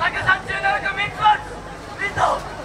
坂37区3つはリスト